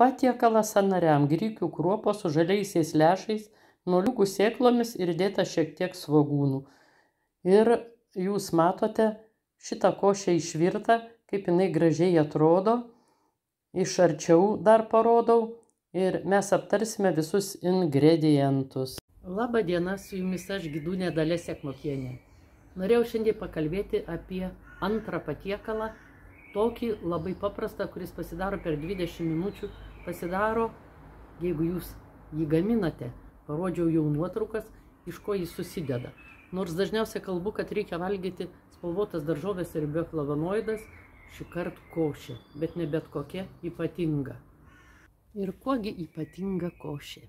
patiekalą sąnariam grikių kruopos su žaliaisiais lęšiais moliūgų sėklomis ir įdėta šiek tiek svogūnų. Ir jūs matote šitą košę išvirtą kaip jinai gražiai atrodo. Iš arčiau dar parodau ir mes aptarsime visus ingredientus. Laba diena su jumis aš gidūnė dalia sekmokienė. Norėjau šiandien pakalbėti apie antrą patiekalą tokį labai paprastą kuris pasidaro per 20 minučių pasidaro, jeigu jūs jį gaminate. Parodžiau jau nuotraukas, iš ko jis susideda. Nors dažniausiai kalbu, kad reikia valgyti spalvotas daržovės ir bioflavonoidas, šį kartą košė, bet ne bet kokia ypatinga. Ir kuogi ypatinga košė?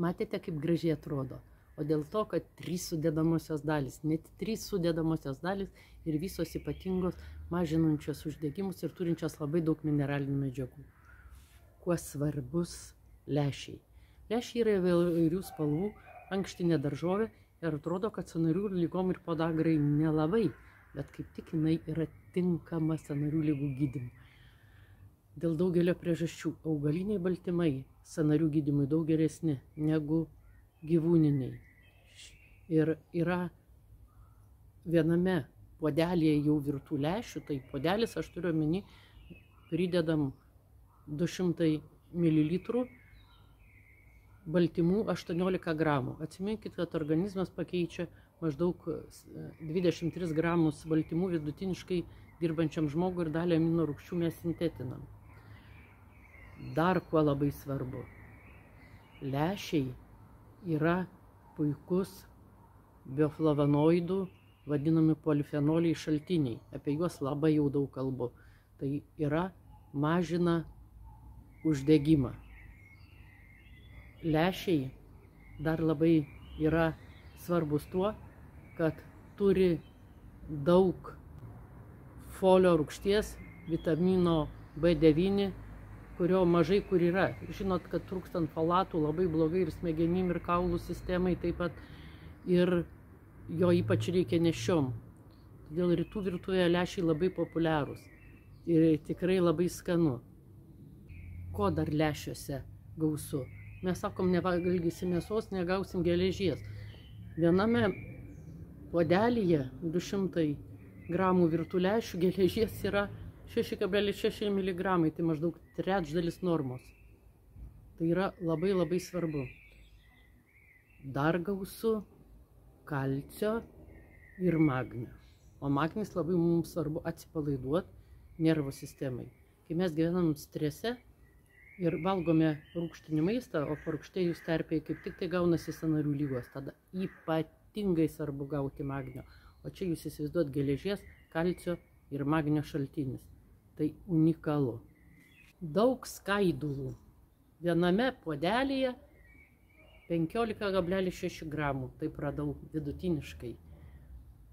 Matėte, kaip gražiai atrodo. O dėl to, kad trys sudėdamosios dalis, net trys sudėdamosios dalis ir visos ypatingos mažinančios uždegimus ir turinčios labai daug mineralinių medžiagų kuo svarbus lešiai. Lešiai yra įvairių spalvų, ankštinė daržovė ir atrodo, kad sanarių lygom ir podagrai nelabai, bet kaip tik jinai yra tinkama sanarių lygų gydimui. Dėl daugelio priežasčių augaliniai baltymai sanarių gydimui daug geresni negu gyvūniniai. Ir yra viename podelėje jau virtų lešių, tai podelis aš turiu omeny, pridedam 200 ml baltymų 18 gramų. Atsiminkit, kad organizmas pakeičia maždaug 23 gramus baltymų vidutiniškai dirbančiam žmogui ir dalį amino rūgščių mes sintetinam. Dar kuo labai svarbu. Lešiai yra puikus bioflavonoidų, vadinami polifenoliai šaltiniai. Apie juos labai jau daug kalbu. Tai yra mažina uždegimą. Lešiai dar labai yra svarbus tuo, kad turi daug folio rūgšties, vitamino B9, kurio mažai kur yra. Žinot, kad trūkstant folatų labai blogai ir smegenim, ir kaulų sistemai taip pat. Ir jo ypač reikia nešiom. Todėl rytų virtuvėje lešiai labai populiarūs. Ir tikrai labai skanu ko dar lešiuose gausu. Mes sakom, nevalgysim mėsos, negausim geležies. Viename podelyje 200 gramų virtų lešių geležies yra 6,6 mg, tai maždaug trečdalis normos. Tai yra labai labai svarbu. Dar gausu kalcio ir magnio. O magnis labai mums svarbu atsipalaiduoti nervų sistemai. Kai mes gyvenam strese, ir valgome rūgštinį maistą, o parūgštėjus terpėje kaip tik tai gaunasi sanarių lygos. Tada ypatingai svarbu gauti magnio. O čia jūs įsivaizduot geležies, kalcio ir magnio šaltinis. Tai unikalu. Daug skaidulų. Viename puodelėje 15,6 gramų. Taip radau vidutiniškai.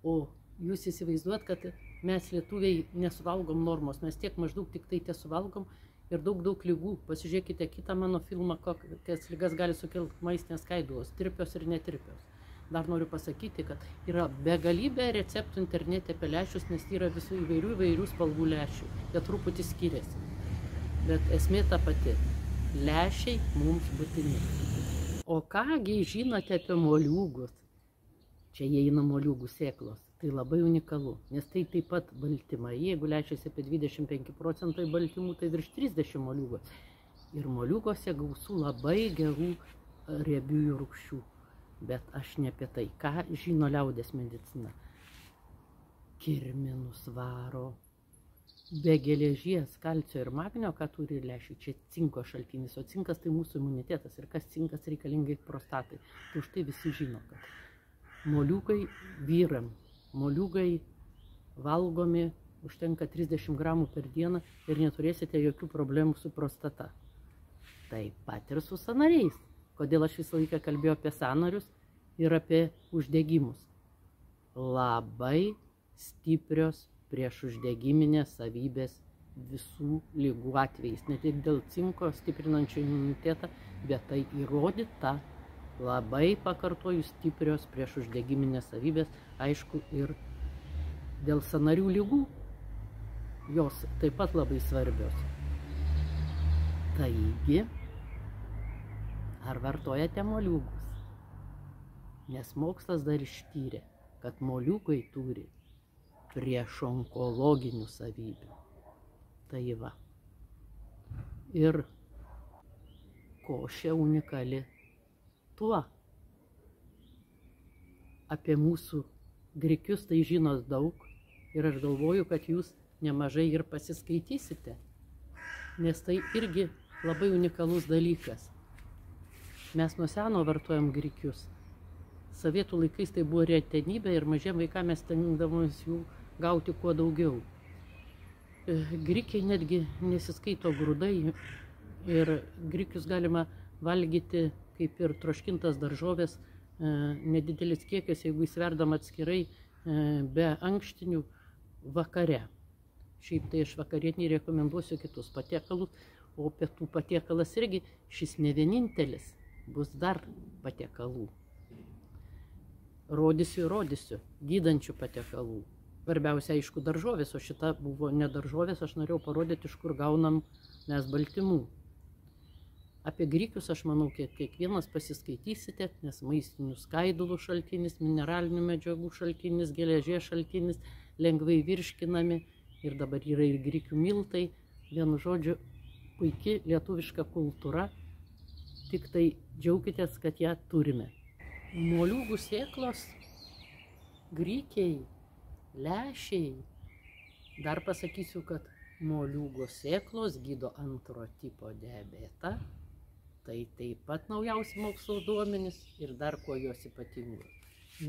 O jūs įsivaizduot, kad mes lietuviai nesuvalgom normos. Mes tiek maždaug tik tai tesuvalgom ir daug daug lygų. Pasižiūrėkite kitą mano filmą, kokias lygas gali sukelti maistinės skaidulos, tirpios ir netirpios. Dar noriu pasakyti, kad yra begalybė receptų internete apie lešius, nes yra visų įvairių įvairių spalvų lešių. Jie truputį skiriasi. Bet esmė ta pati. Lešiai mums būtini. O kągi žinote apie moliūgus? Čia įeina moliūgų sėklos tai labai unikalu, nes tai taip pat baltymai. Jeigu lečiasi apie 25 procentai baltymų, tai virš 30 moliūgo. Ir moliūgose gausų labai gerų e, riebiųjų rūkščių. Bet aš ne apie tai. Ką žino liaudės medicina? Kirminus varo. Be geležies, kalcio ir magnio, ką turi lešiai, čia cinko šaltinis, o cinkas tai mūsų imunitetas ir kas cinkas reikalingai prostatai. Tai už tai visi žino, kad moliukai vyram moliūgai valgomi, užtenka 30 gramų per dieną ir neturėsite jokių problemų su prostata. Taip pat ir su sanariais. Kodėl aš visą laiką kalbėjau apie sanarius ir apie uždegimus. Labai stiprios prieš uždegiminės savybės visų lygų atvejais. Ne tik dėl cinko stiprinančio imunitetą, bet tai įrodyta labai pakartoju stiprios prieš uždegiminės savybės, aišku, ir dėl sanarių lygų jos taip pat labai svarbios. Taigi, ar vartojate moliūgus? Nes mokslas dar ištyrė, kad moliūgai turi prieš onkologinių savybių. Tai va. Ir košė unikali tuo. Apie mūsų grikius tai žinot daug ir aš galvoju, kad jūs nemažai ir pasiskaitysite, nes tai irgi labai unikalus dalykas. Mes nuo seno vartojam grikius. Savietų laikais tai buvo retenybė ir mažiem vaikam mes stengdavomės jų gauti kuo daugiau. E, grikiai netgi nesiskaito grūdai ir grikius galima valgyti kaip ir troškintas daržovės, e, nedidelis kiekis, jeigu įsverdam atskirai e, be ankštinių vakare. Šiaip tai aš vakarienį rekomenduosiu kitus patiekalus, o pietų patiekalas irgi šis ne vienintelis, bus dar patiekalų. Rodysiu ir rodysiu, gydančių patiekalų. Svarbiausia, aišku, daržovės, o šita buvo ne daržovės, aš norėjau parodyti, iš kur gaunam mes baltymų. Apie grikius aš manau, kiek kiekvienas pasiskaitysite, nes maistinių skaidulų šaltinis, mineralinių medžiagų šaltinis, geležies šaltinis, lengvai virškinami ir dabar yra ir grikių miltai. Vienu žodžiu, puikia lietuviška kultūra, tik tai džiaukitės, kad ją turime. Moliūgų sėklos, grykiai, lešiai. Dar pasakysiu, kad moliūgų sėklos gydo antro tipo diabetą. Tai taip pat naujausi mokslo duomenys ir dar kuo jos ypatingos.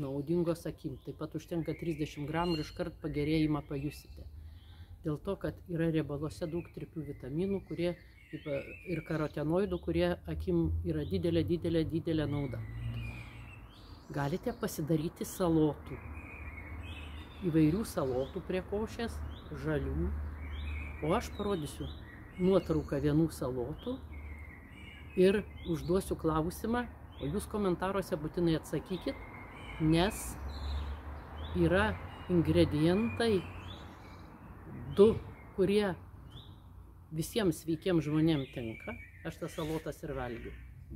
Naudingos akim. Taip pat užtenka 30 gramų ir iškart pagerėjimą pajusite dėl to, kad yra riebaluose daug tripių vitaminų kurie, ir karotenoidų, kurie akim yra didelė, didelė, didelė nauda. Galite pasidaryti salotų. Įvairių salotų prie košės, žalių. O aš parodysiu nuotrauką vienų salotų ir užduosiu klausimą, o jūs komentaruose būtinai atsakykit, nes yra ingredientai du, kurie visiems sveikiems žmonėms tinka, aš tas salotas ir valgiu.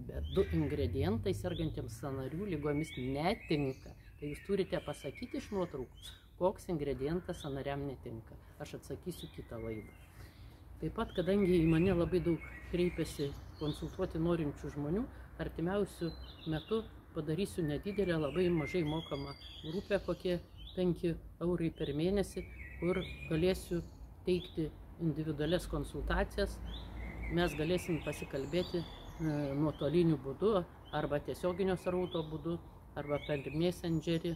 Bet du ingredientai sergantiems sanarių lygomis netinka. Tai jūs turite pasakyti iš nuotraukų, koks ingredientas sanariam netinka. Aš atsakysiu kitą laidą. Taip pat, kadangi į mane labai daug kreipiasi konsultuoti norinčių žmonių, artimiausių metų padarysiu nedidelę, labai mažai mokamą grupę, kokie 5 eurai per mėnesį, kur galėsiu teikti individualias konsultacijas, mes galėsim pasikalbėti e, nuotoliniu būdu arba tiesioginio srauto būdu arba per messengerį.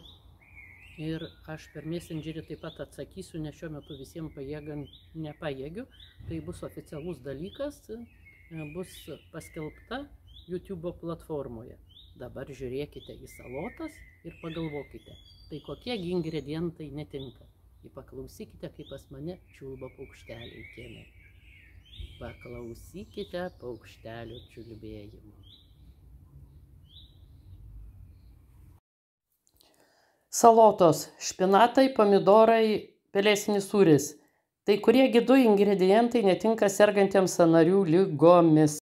Ir aš per messengerį taip pat atsakysiu, nes šiuo metu visiems pajėgant nepajėgiu. Tai bus oficialus dalykas, e, bus paskelbta YouTube platformoje. Dabar žiūrėkite į salotas ir pagalvokite, tai kokiegi ingredientai netinka. Ir paklausykite, kaip pas mane čiulba paukšteliai kieme. Paklausykite paukštelio čiulbėjimo. Salotos, špinatai, pomidorai, pelėsinis sūris. Tai kuriegi du ingredientai netinka sergantiems sanarių lygomis.